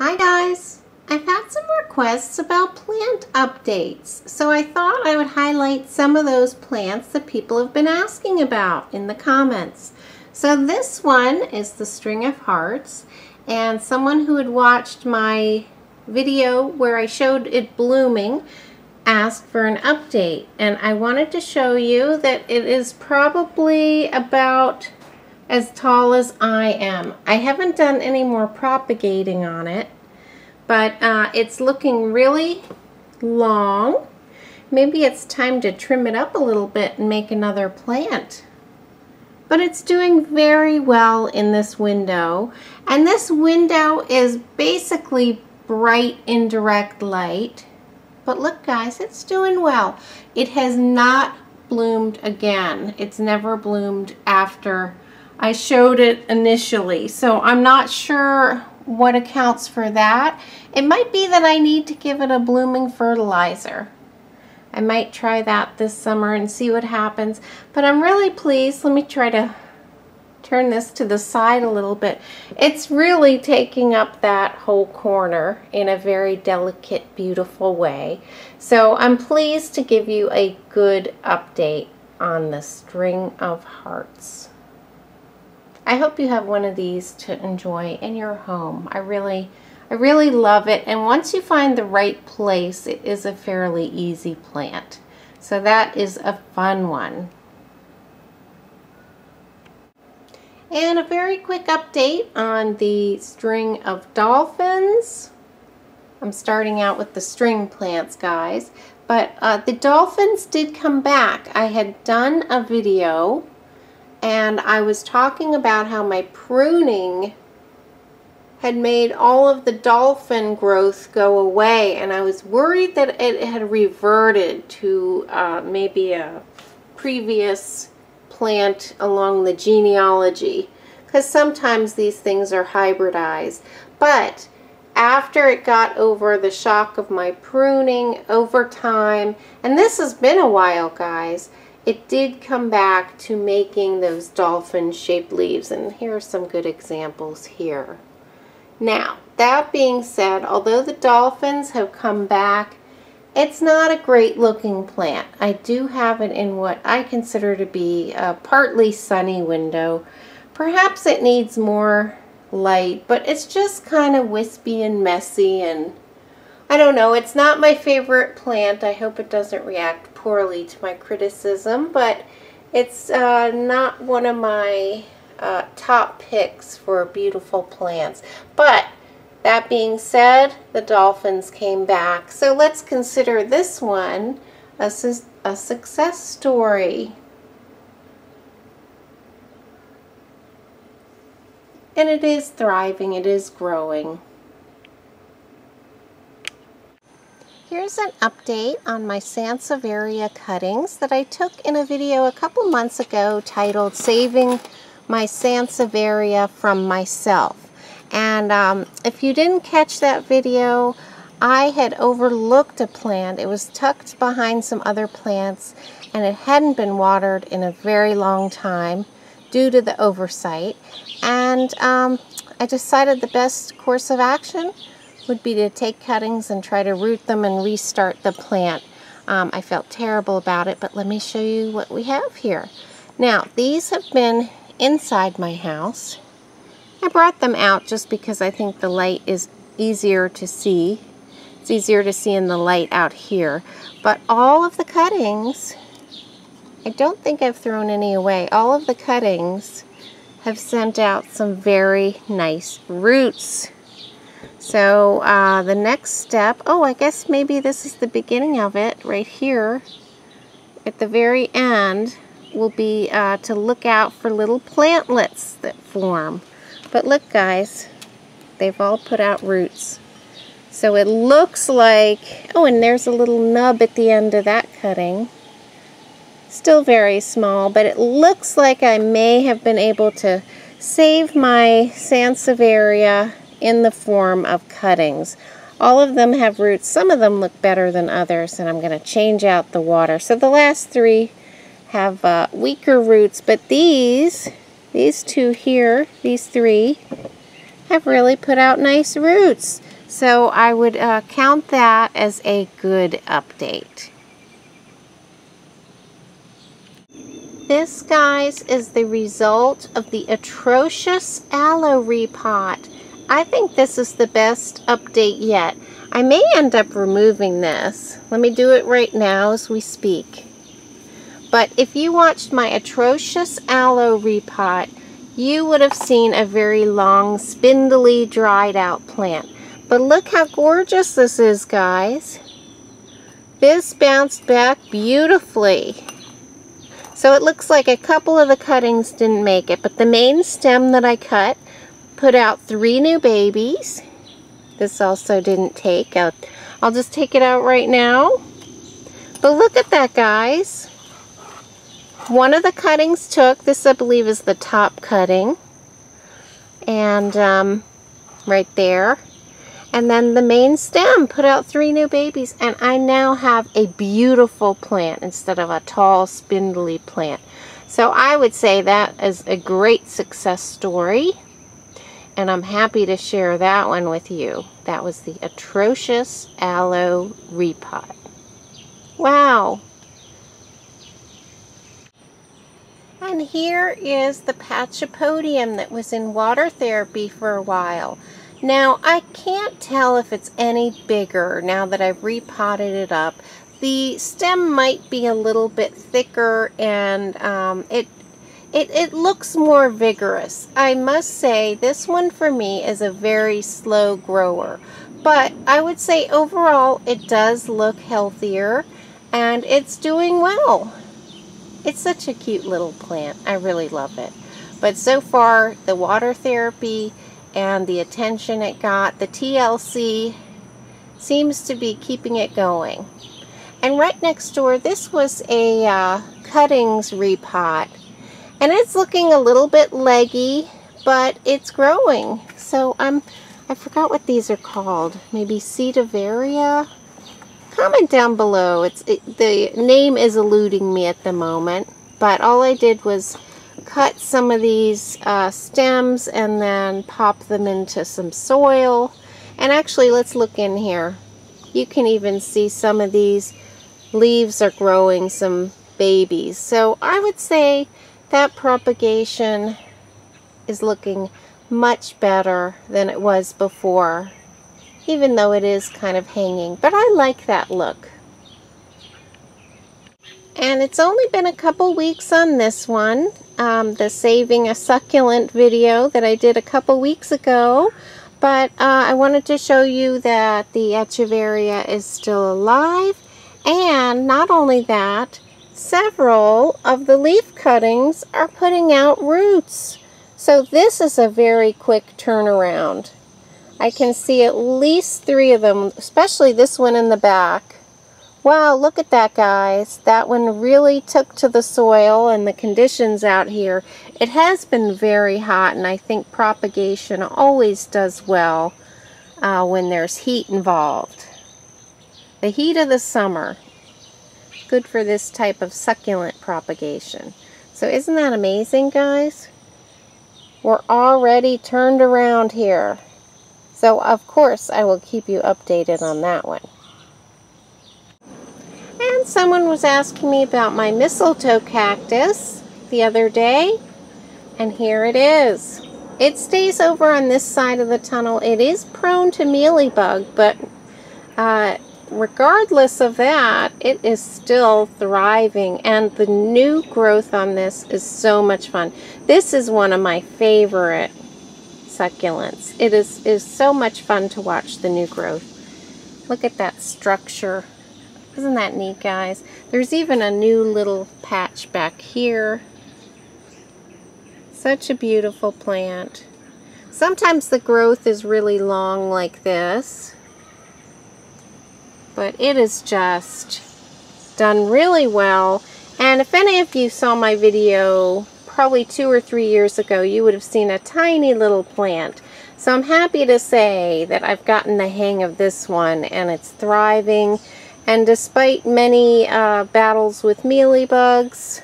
Hi guys! I've had some requests about plant updates, so I thought I would highlight some of those plants that people have been asking about in the comments. So this one is the String of Hearts, and someone who had watched my video where I showed it blooming asked for an update, and I wanted to show you that it is probably about as tall as I am. I haven't done any more propagating on it, but uh, it's looking really long. Maybe it's time to trim it up a little bit and make another plant. But it's doing very well in this window. And this window is basically bright indirect light. But look guys, it's doing well. It has not bloomed again. It's never bloomed after I showed it initially. So I'm not sure what accounts for that. It might be that I need to give it a blooming fertilizer. I might try that this summer and see what happens. But I'm really pleased. Let me try to turn this to the side a little bit. It's really taking up that whole corner in a very delicate, beautiful way. So I'm pleased to give you a good update on the string of hearts. I hope you have one of these to enjoy in your home. I really, I really love it. And once you find the right place, it is a fairly easy plant. So that is a fun one. And a very quick update on the string of dolphins. I'm starting out with the string plants, guys. But uh, the dolphins did come back. I had done a video and I was talking about how my pruning had made all of the dolphin growth go away and I was worried that it had reverted to uh, maybe a previous plant along the genealogy because sometimes these things are hybridized. But after it got over the shock of my pruning over time and this has been a while guys it did come back to making those dolphin shaped leaves and here are some good examples here. Now that being said although the dolphins have come back it's not a great looking plant. I do have it in what I consider to be a partly sunny window. Perhaps it needs more light but it's just kind of wispy and messy and I don't know. It's not my favorite plant. I hope it doesn't react poorly to my criticism, but it's uh, not one of my uh, top picks for beautiful plants. But that being said, the dolphins came back. So let's consider this one a, su a success story. And it is thriving, it is growing. Here's an update on my Sansevieria cuttings that I took in a video a couple months ago titled Saving My Sansevieria from Myself. And um, if you didn't catch that video, I had overlooked a plant. It was tucked behind some other plants and it hadn't been watered in a very long time due to the oversight. And um, I decided the best course of action would be to take cuttings and try to root them and restart the plant. Um, I felt terrible about it, but let me show you what we have here. Now, these have been inside my house. I brought them out just because I think the light is easier to see. It's easier to see in the light out here. But all of the cuttings, I don't think I've thrown any away. All of the cuttings have sent out some very nice roots. So uh, the next step, oh, I guess maybe this is the beginning of it right here. At the very end will be uh, to look out for little plantlets that form. But look, guys, they've all put out roots. So it looks like, oh, and there's a little nub at the end of that cutting. Still very small, but it looks like I may have been able to save my Sansevieria in the form of cuttings. All of them have roots. Some of them look better than others, and I'm going to change out the water. So the last three have uh, weaker roots, but these, these two here, these three, have really put out nice roots. So I would uh, count that as a good update. This, guys, is the result of the atrocious aloe repot. I think this is the best update yet. I may end up removing this. Let me do it right now as we speak. But if you watched my atrocious aloe repot, you would have seen a very long, spindly, dried out plant. But look how gorgeous this is, guys. This bounced back beautifully. So it looks like a couple of the cuttings didn't make it, but the main stem that I cut put out three new babies. This also didn't take. I'll, I'll just take it out right now. But look at that, guys. One of the cuttings took, this I believe is the top cutting. And um, right there. And then the main stem put out three new babies and I now have a beautiful plant instead of a tall spindly plant. So I would say that is a great success story and I'm happy to share that one with you. That was the atrocious aloe repot. Wow. And here is the Pachypodium that was in water therapy for a while. Now, I can't tell if it's any bigger now that I've repotted it up. The stem might be a little bit thicker and um, it, it, it looks more vigorous. I must say this one for me is a very slow grower. But I would say overall it does look healthier and it's doing well. It's such a cute little plant. I really love it. But so far, the water therapy and the attention it got. The TLC seems to be keeping it going. And right next door, this was a uh, cuttings repot. And it's looking a little bit leggy, but it's growing. So I'm, I forgot what these are called. Maybe Sedeveria? Comment down below. It's it, The name is eluding me at the moment. But all I did was cut some of these uh, stems and then pop them into some soil. And actually, let's look in here. You can even see some of these leaves are growing some babies. So I would say that propagation is looking much better than it was before, even though it is kind of hanging. But I like that look. And it's only been a couple weeks on this one um, the saving a succulent video that I did a couple weeks ago. But uh, I wanted to show you that the Echeveria is still alive. And not only that, several of the leaf cuttings are putting out roots. So this is a very quick turnaround. I can see at least three of them, especially this one in the back. Wow, look at that, guys. That one really took to the soil and the conditions out here. It has been very hot, and I think propagation always does well uh, when there's heat involved. The heat of the summer, good for this type of succulent propagation. So isn't that amazing, guys? We're already turned around here. So, of course, I will keep you updated on that one. And someone was asking me about my mistletoe cactus the other day. And here it is. It stays over on this side of the tunnel. It is prone to mealybug, but uh, regardless of that, it is still thriving. And the new growth on this is so much fun. This is one of my favorite succulents. It is, is so much fun to watch the new growth. Look at that structure isn't that neat, guys? There's even a new little patch back here. Such a beautiful plant. Sometimes the growth is really long like this. But it is just done really well. And if any of you saw my video probably two or three years ago, you would have seen a tiny little plant. So I'm happy to say that I've gotten the hang of this one and it's thriving. And despite many uh, battles with mealybugs,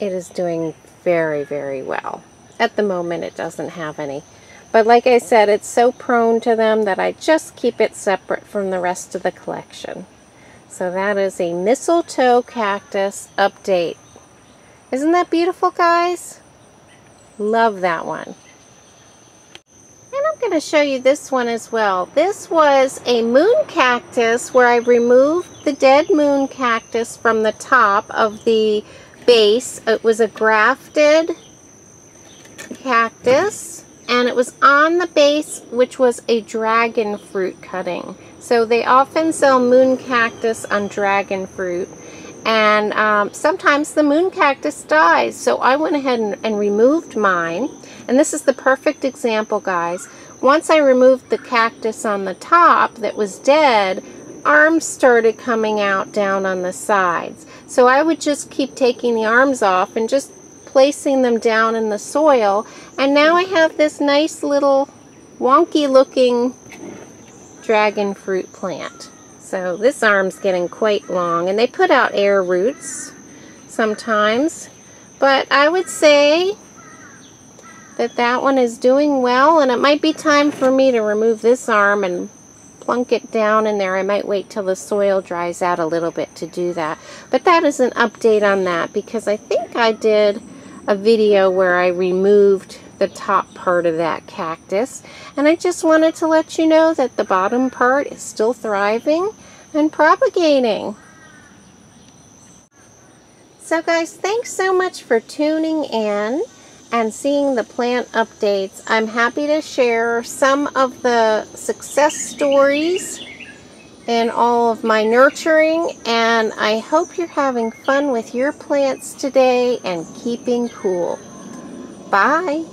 it is doing very, very well. At the moment, it doesn't have any. But like I said, it's so prone to them that I just keep it separate from the rest of the collection. So that is a mistletoe cactus update. Isn't that beautiful, guys? Love that one. And I'm going to show you this one as well. This was a moon cactus where I removed the dead moon cactus from the top of the base. It was a grafted cactus and it was on the base which was a dragon fruit cutting. So they often sell moon cactus on dragon fruit and um, sometimes the moon cactus dies. So I went ahead and, and removed mine and this is the perfect example guys. Once I removed the cactus on the top that was dead, arms started coming out down on the sides. So I would just keep taking the arms off and just placing them down in the soil. And now I have this nice little wonky looking dragon fruit plant. So this arm's getting quite long and they put out air roots sometimes. But I would say that that one is doing well and it might be time for me to remove this arm and plunk it down in there. I might wait till the soil dries out a little bit to do that. But that is an update on that because I think I did a video where I removed the top part of that cactus. And I just wanted to let you know that the bottom part is still thriving and propagating. So guys, thanks so much for tuning in and seeing the plant updates. I'm happy to share some of the success stories in all of my nurturing and I hope you're having fun with your plants today and keeping cool. Bye!